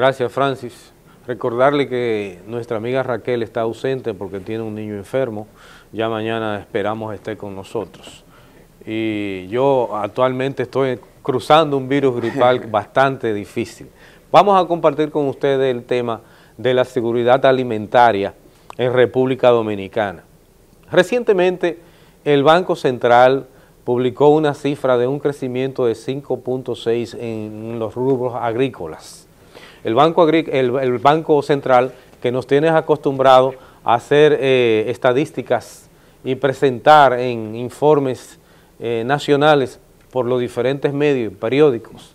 Gracias, Francis. Recordarle que nuestra amiga Raquel está ausente porque tiene un niño enfermo. Ya mañana esperamos esté con nosotros. Y yo actualmente estoy cruzando un virus gripal bastante difícil. Vamos a compartir con ustedes el tema de la seguridad alimentaria en República Dominicana. Recientemente, el Banco Central publicó una cifra de un crecimiento de 5.6 en los rubros agrícolas. El Banco, el, Banco Central, que nos tiene acostumbrado a hacer eh, estadísticas y presentar en informes eh, nacionales por los diferentes medios, periódicos,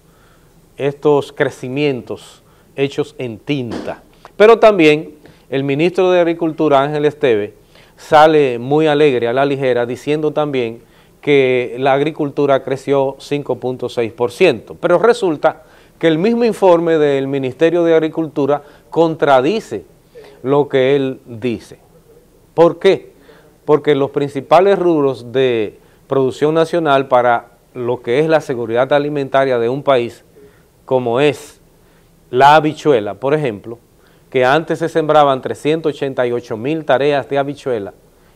estos crecimientos hechos en tinta. Pero también el ministro de Agricultura, Ángel Esteve, sale muy alegre a la ligera diciendo también que la agricultura creció 5.6%. Pero resulta que el mismo informe del Ministerio de Agricultura contradice lo que él dice. ¿Por qué? Porque los principales rubros de producción nacional para lo que es la seguridad alimentaria de un país, como es la habichuela, por ejemplo, que antes se sembraban 388 mil tareas de habichuela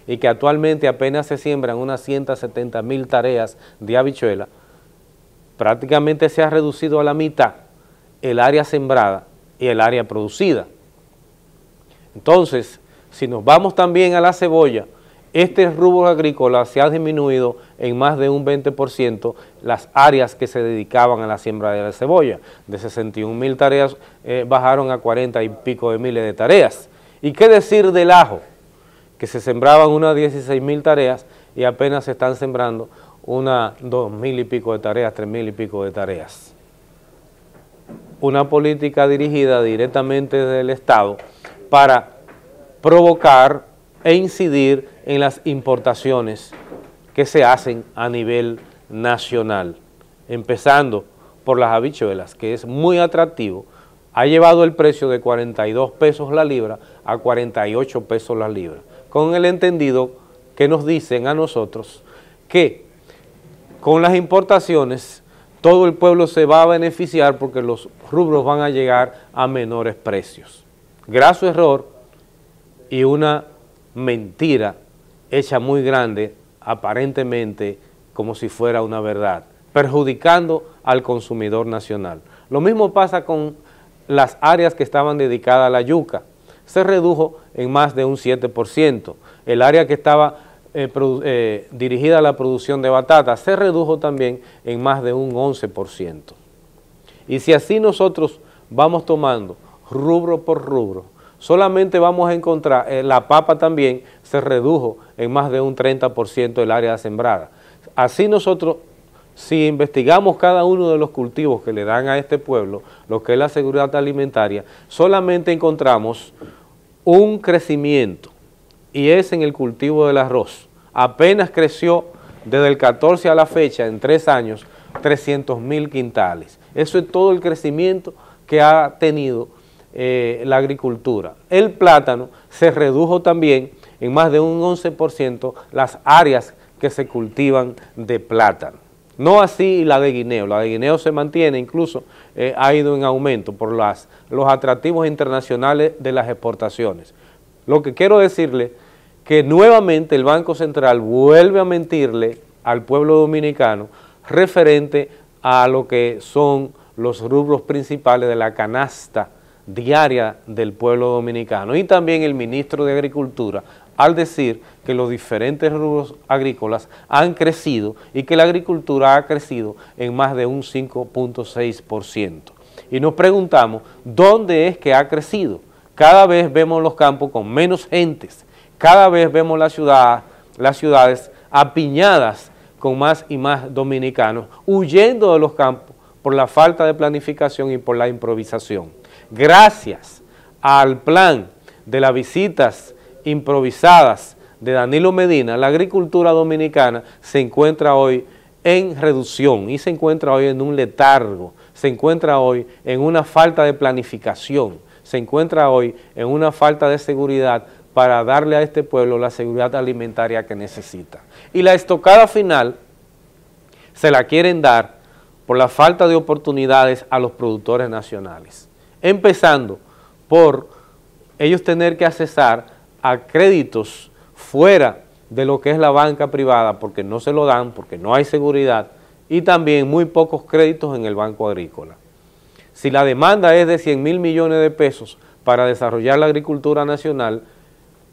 y que actualmente apenas se siembran unas 170 mil tareas de habichuela, prácticamente se ha reducido a la mitad el área sembrada y el área producida. Entonces, si nos vamos también a la cebolla, este rubro agrícola se ha disminuido en más de un 20% las áreas que se dedicaban a la siembra de la cebolla. De 61 mil tareas eh, bajaron a 40 y pico de miles de tareas. ¿Y qué decir del ajo? Que se sembraban unas 16 mil tareas y apenas se están sembrando unas 2 mil y pico de tareas, 3 mil y pico de tareas. Una política dirigida directamente del Estado para provocar e incidir en las importaciones que se hacen a nivel nacional, empezando por las habichuelas, que es muy atractivo, ha llevado el precio de 42 pesos la libra a 48 pesos la libra, con el entendido que nos dicen a nosotros que con las importaciones todo el pueblo se va a beneficiar porque los rubros van a llegar a menores precios. Graso error y una mentira hecha muy grande, aparentemente como si fuera una verdad, perjudicando al consumidor nacional. Lo mismo pasa con las áreas que estaban dedicadas a la yuca. Se redujo en más de un 7%. El área que estaba eh, eh, dirigida a la producción de batata se redujo también en más de un 11%. Y si así nosotros vamos tomando rubro por rubro, solamente vamos a encontrar, eh, la papa también se redujo en más de un 30% el área sembrada. Así nosotros, si investigamos cada uno de los cultivos que le dan a este pueblo, lo que es la seguridad alimentaria, solamente encontramos un crecimiento y es en el cultivo del arroz. Apenas creció desde el 14 a la fecha, en tres años, 300 mil quintales. Eso es todo el crecimiento que ha tenido eh, la agricultura. El plátano se redujo también en más de un 11% las áreas que se cultivan de plátano. No así la de guineo, la de guineo se mantiene, incluso eh, ha ido en aumento por las, los atractivos internacionales de las exportaciones. Lo que quiero decirle que nuevamente el Banco Central vuelve a mentirle al pueblo dominicano referente a lo que son los rubros principales de la canasta diaria del pueblo dominicano y también el ministro de Agricultura al decir que los diferentes rubros agrícolas han crecido y que la agricultura ha crecido en más de un 5.6%. Y nos preguntamos, ¿dónde es que ha crecido? Cada vez vemos los campos con menos gentes, cada vez vemos las ciudades apiñadas con más y más dominicanos, huyendo de los campos por la falta de planificación y por la improvisación. Gracias al plan de las visitas improvisadas de Danilo Medina, la agricultura dominicana se encuentra hoy en reducción y se encuentra hoy en un letargo, se encuentra hoy en una falta de planificación, se encuentra hoy en una falta de seguridad para darle a este pueblo la seguridad alimentaria que necesita. Y la estocada final se la quieren dar por la falta de oportunidades a los productores nacionales. empezando por ellos tener que accesar a créditos fuera de lo que es la banca privada porque no se lo dan, porque no hay seguridad y también muy pocos créditos en el Banco Agrícola. Si la demanda es de 100 mil millones de pesos para desarrollar la agricultura nacional,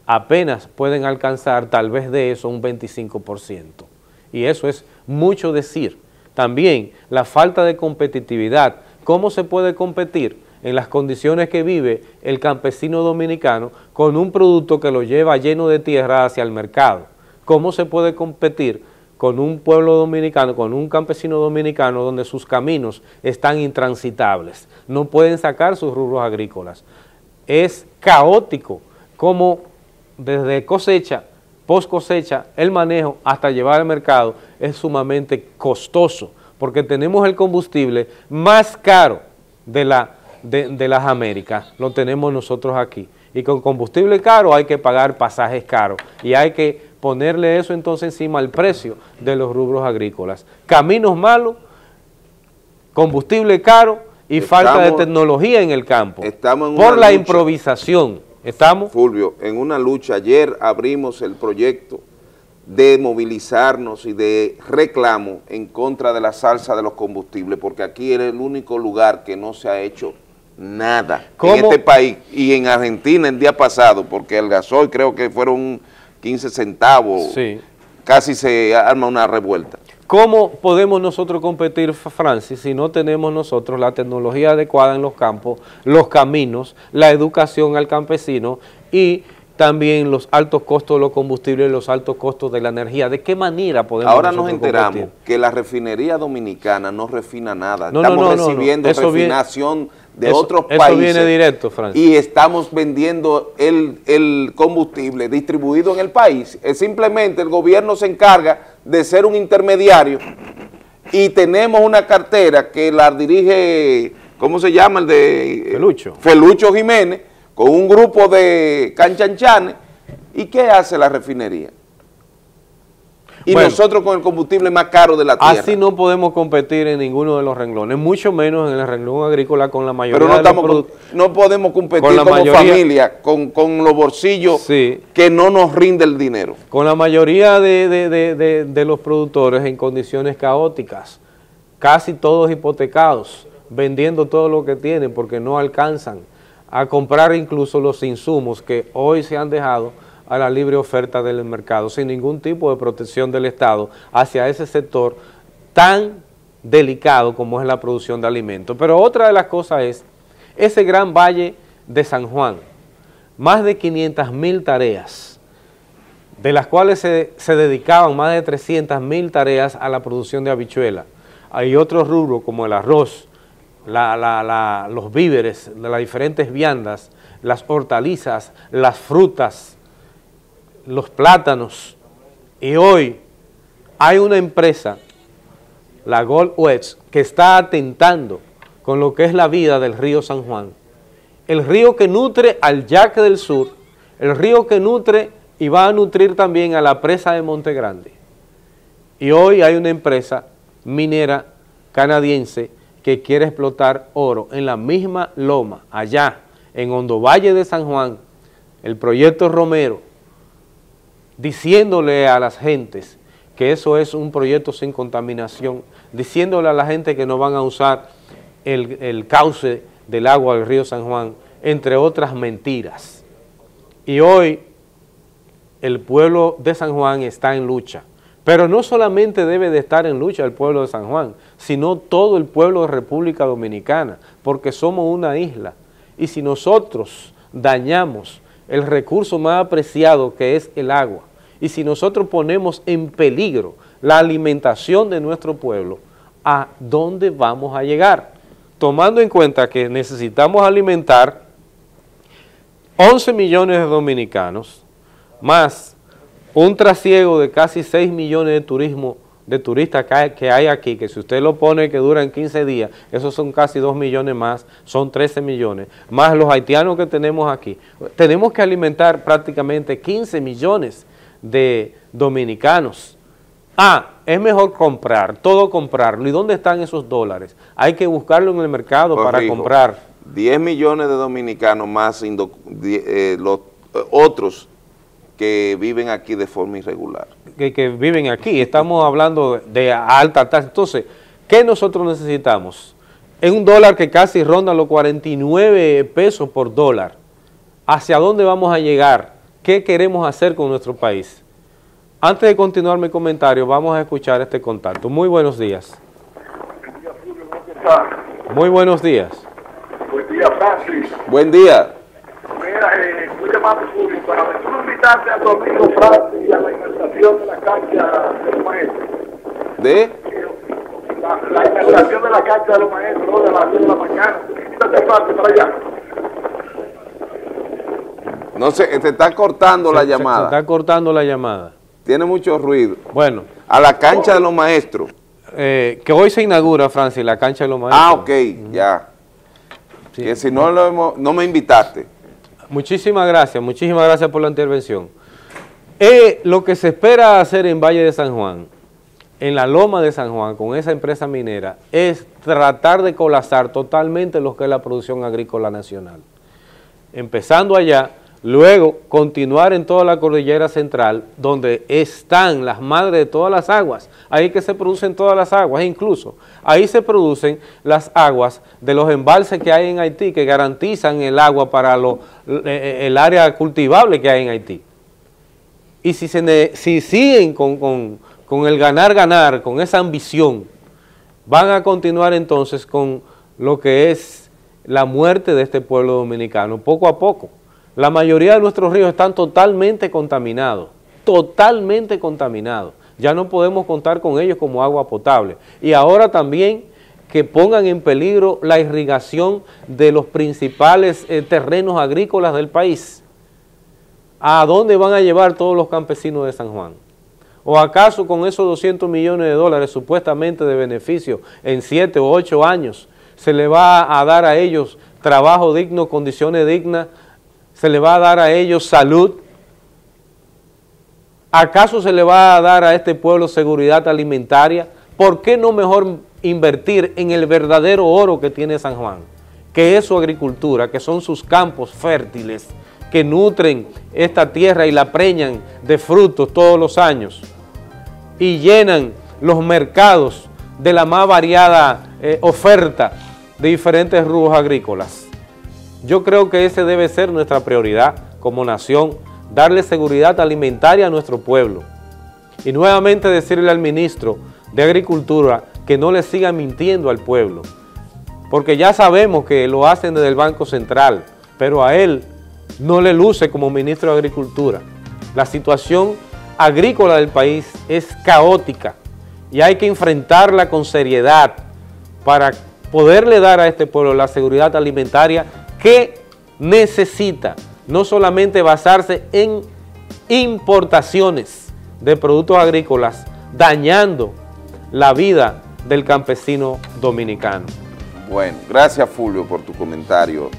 apenas pueden alcanzar tal vez de eso un 25%. Y eso es mucho decir. También la falta de competitividad. ¿Cómo se puede competir en las condiciones que vive el campesino dominicano con un producto que lo lleva lleno de tierra hacia el mercado? ¿Cómo se puede competir con un pueblo dominicano, con un campesino dominicano donde sus caminos están intransitables? No pueden sacar sus rubros agrícolas. Es caótico como desde cosecha, post cosecha, el manejo hasta llevar al mercado es sumamente costoso porque tenemos el combustible más caro de, la, de, las Américas, lo tenemos nosotros aquí. Y con combustible caro hay que pagar pasajes caros y hay que ponerle eso entonces encima al precio de los rubros agrícolas. Caminos malos, combustible caro y falta de tecnología en el campo por la improvisación ¿Estamos? Fulvio, en una lucha, ayer abrimos el proyecto de movilizarnos y de reclamo en contra de la salsa de los combustibles, porque aquí era el único lugar que no se ha hecho nada en este país y en Argentina el día pasado, porque el gasoil creo que fueron 15 centavos, casi se arma una revuelta. ¿Cómo podemos nosotros competir, Francis, si no tenemos nosotros la tecnología adecuada en los campos, los caminos, la educación al campesino y también los altos costos de los combustibles y los altos costos de la energía. ¿De qué manera podemos Ahora nos enteramos que la refinería dominicana no refina nada. estamos recibiendo refinación de otros países. Eso viene directo, Francis. Y estamos vendiendo el, el combustible distribuido en el país. Es simplemente el gobierno se encarga de ser un intermediario y tenemos una cartera que la dirige, ¿cómo se llama? El de... Felucho. Felucho Jiménez, con un grupo de canchanchanes. ¿Y qué hace la refinería? Y nosotros con el combustible más caro de la tierra. Así no podemos competir en ninguno de los renglones, mucho menos en el renglón agrícola con la mayoría Pero no, estamos, no podemos competir como familia con, los bolsillos que no nos rinde el dinero. Con la mayoría de los productores en condiciones caóticas, casi todos hipotecados, vendiendo todo lo que tienen porque no alcanzan a comprar incluso los insumos que hoy se han dejado a la libre oferta del mercado, sin ningún tipo de protección del Estado hacia ese sector tan delicado como es la producción de alimentos. Pero otra de las cosas es ese gran valle de San Juan, más de 500 mil tareas, de las cuales se, dedicaban más de 300 mil tareas a la producción de habichuela. Hay otros rubros como el arroz, los víveres, las diferentes viandas, las hortalizas, las frutas, los plátanos. Y hoy hay una empresa, la Gold West, que está atentando con lo que es la vida del río San Juan. El río que nutre al Yaque del Sur, el río que nutre y va a nutrir también a la presa de Monte Grande. Y hoy hay una empresa minera canadiense que quiere explotar oro en la misma loma, allá, en Hondo Valle de San Juan, el proyecto Romero, diciéndole a las gentes que eso es un proyecto sin contaminación, diciéndole a la gente que no van a usar el, cauce del agua del río San Juan, entre otras mentiras. Y hoy el pueblo de San Juan está en lucha. Pero no solamente debe de estar en lucha el pueblo de San Juan, sino todo el pueblo de República Dominicana, porque somos una isla. Y si nosotros dañamos el recurso más apreciado que es el agua. Y si nosotros ponemos en peligro la alimentación de nuestro pueblo, ¿a dónde vamos a llegar? Tomando en cuenta que necesitamos alimentar 11 millones de dominicanos, más un trasiego de casi 6 millones de turismo de turistas que hay aquí, que si usted lo pone que duran 15 días, esos son casi 2 millones más, son 13 millones, más los haitianos que tenemos aquí. Tenemos que alimentar prácticamente 15 millones de dominicanos. Ah, es mejor comprar, todo comprarlo. ¿Y dónde están esos dólares? Hay que buscarlo en el mercado para comprar. 10 millones de dominicanos más eh, los eh, otros que viven aquí de forma irregular. Que, que viven aquí, estamos hablando de alta tasa. Entonces, ¿qué nosotros necesitamos? En un dólar que casi ronda los 49 pesos por dólar. ¿Hacia dónde vamos a llegar? ¿Qué queremos hacer con nuestro país? Antes de continuar mi comentario, vamos a escuchar este contacto. Muy buenos días. Muy buenos días. Buen día, Francis. Buen día. Mira, eh, Julio para ver, tú invitaste a tu amigo Francis a la inauguración de la cancha de los maestros. ¿De? La, la inauguración de la cancha de los maestros, ¿no? de las 10 de la mañana. Invítate a Francis para allá. No sé, te está cortando la Se- se- llamada. Se está cortando la llamada. Tiene mucho ruido. Bueno, A la cancha de los maestros. eh, que hoy se inaugura, Francis, la cancha de los maestros. Ah, ok, ya. Sí. Que si no lo hemos, no me invitaste. Muchísimas gracias, muchísimas gracias por la intervención. Eh, lo que se espera hacer en Valle de San Juan, en la Loma de San Juan, con esa empresa minera, es tratar de colapsar totalmente lo que es la producción agrícola nacional. Empezando allá, luego continuar en toda la cordillera central, donde están las madres de todas las aguas, ahí que se producen todas las aguas, incluso ahí se producen las aguas de los embalses que hay en Haití, que garantizan el agua para lo- eh, el área cultivable que hay en Haití. Y si, se siguen con el ganar-ganar, con esa ambición, van a continuar entonces con lo que es la muerte de este pueblo dominicano, poco a poco. La mayoría de nuestros ríos están totalmente contaminados, totalmente contaminados. Ya no podemos contar con ellos como agua potable. Y ahora también que pongan en peligro la irrigación de los principales eh, terrenos agrícolas del país. ¿A dónde van a llevar todos los campesinos de San Juan? ¿O acaso con esos 200 millones de dólares supuestamente de beneficio en 7 o 8 años se le va a dar a ellos trabajo digno, condiciones dignas, se le va a dar a ellos salud? ¿Acaso se le va a dar a este pueblo seguridad alimentaria? ¿Por qué no mejor invertir en el verdadero oro que tiene San Juan? Que es su agricultura, que son sus campos fértiles, que nutren esta tierra y la preñan de frutos todos los años y llenan los mercados de la más variada eh, oferta de diferentes rubros agrícolas. Yo creo que ese debe ser nuestra prioridad como nación, darle seguridad alimentaria a nuestro pueblo. Y nuevamente decirle al ministro de Agricultura que no le siga mintiendo al pueblo, porque ya sabemos que lo hacen desde el Banco Central, pero a él no le luce como ministro de Agricultura. La situación agrícola del país es caótica y hay que enfrentarla con seriedad para poderle dar a este pueblo la seguridad alimentaria que necesita, no solamente basarse en importaciones de productos agrícolas, dañando la vida del campesino dominicano. Bueno, gracias Fulvio por tu comentario.